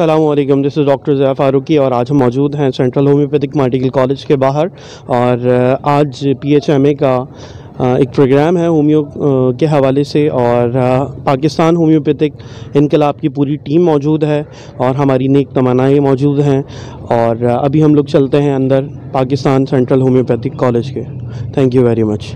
Aslam this is doctor Zaya Farooqui और आज हम मौजूद हैं सेंट्रल होम्योपैथिक मेडिकल कॉलेज के बाहर और आज पी एच एम ए का एक प्रोग्राम है होम्यो के हवाले से और पाकिस्तान होम्योपैथिक इनकलाब की पूरी टीम मौजूद है और हमारी नेक तमन्नाएँ मौजूद हैं और, अभी हम लोग चलते हैं अंदर पाकिस्तान सेंट्रल होम्योपैथिक कॉलेज के। Thank you very much